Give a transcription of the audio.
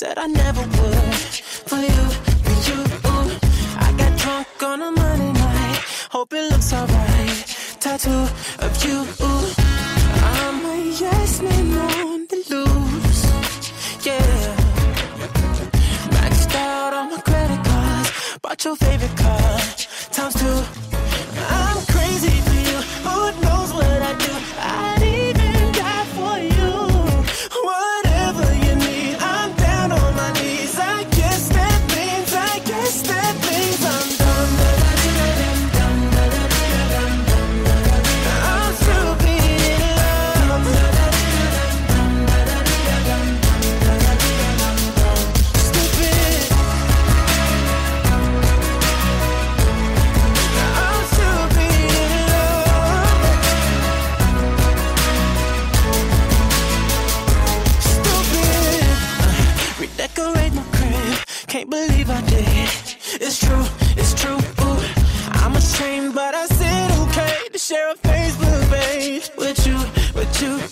said I never would. For you, for you. I got drunk on a Monday night. Hope it looks alright. Tattoo of you. I'm a yes man on the loose. Yeah. Maxed out on my credit cards. Bought your favorite car. Times two. Can't believe I did it. It's true, it's true. Ooh. I'm ashamed, but I said okay to share a Facebook page with you, with you.